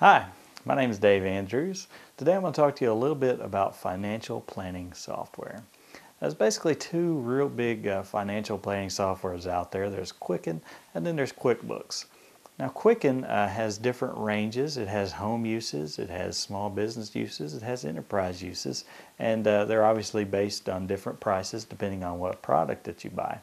Hi, my name is Dave Andrews. Today I'm going to talk to you a little bit about financial planning software. There's basically two real big uh, financial planning softwares out there. There's Quicken and then there's QuickBooks. Now Quicken uh, has different ranges. It has home uses, it has small business uses, it has enterprise uses, and uh, they're obviously based on different prices depending on what product that you buy.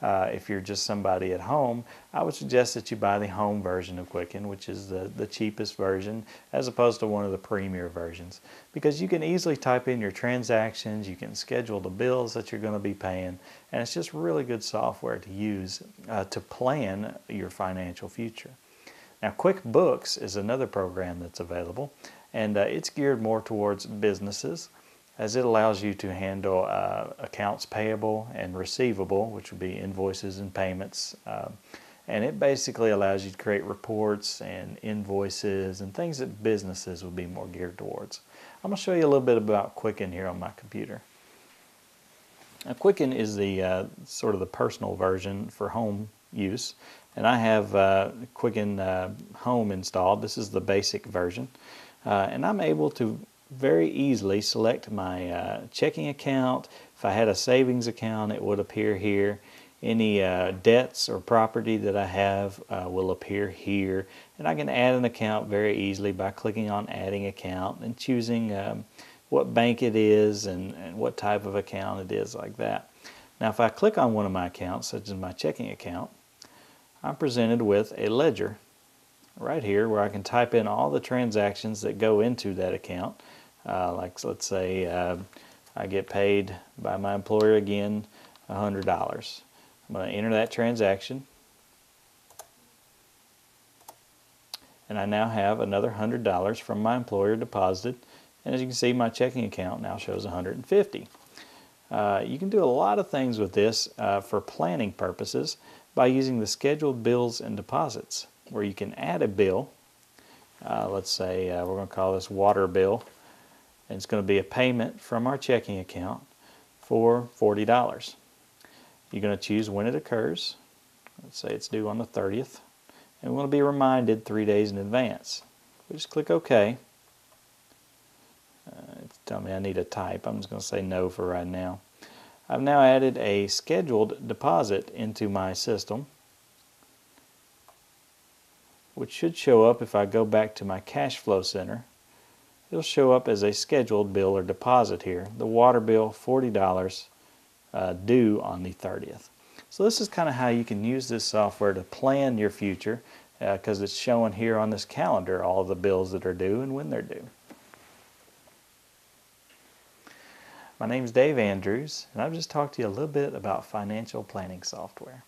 Uh, if you're just somebody at home, I would suggest that you buy the home version of Quicken, which is the, the cheapest version, as opposed to one of the premier versions. Because you can easily type in your transactions, you can schedule the bills that you're going to be paying, and it's just really good software to use uh, to plan your financial future. Now QuickBooks is another program that's available, and uh, it's geared more towards businesses as it allows you to handle uh, accounts payable and receivable, which would be invoices and payments. Um, and it basically allows you to create reports and invoices and things that businesses would be more geared towards. I'm going to show you a little bit about Quicken here on my computer. Now, Quicken is the uh, sort of the personal version for home use, and I have uh, Quicken uh, Home installed. This is the basic version, uh, and I'm able to very easily select my uh, checking account. If I had a savings account, it would appear here. Any uh, debts or property that I have uh, will appear here. And I can add an account very easily by clicking on adding account and choosing um, what bank it is and, and what type of account it is like that. Now if I click on one of my accounts, such as my checking account, I'm presented with a ledger right here where I can type in all the transactions that go into that account uh, like let's say uh, I get paid by my employer again $100. I'm going to enter that transaction and I now have another $100 from my employer deposited and as you can see my checking account now shows 150. Uh, you can do a lot of things with this uh, for planning purposes by using the scheduled bills and deposits where you can add a bill uh, let's say uh, we're going to call this water bill and it's going to be a payment from our checking account for $40. You're going to choose when it occurs. Let's say it's due on the 30th. And we want to be reminded three days in advance. We just click OK. Uh, it's telling me I need a type. I'm just going to say no for right now. I've now added a scheduled deposit into my system which should show up if I go back to my cash flow center it'll show up as a scheduled bill or deposit here. The water bill, $40 uh, due on the 30th. So this is kind of how you can use this software to plan your future because uh, it's showing here on this calendar all the bills that are due and when they're due. My name is Dave Andrews and I've just talked to you a little bit about financial planning software.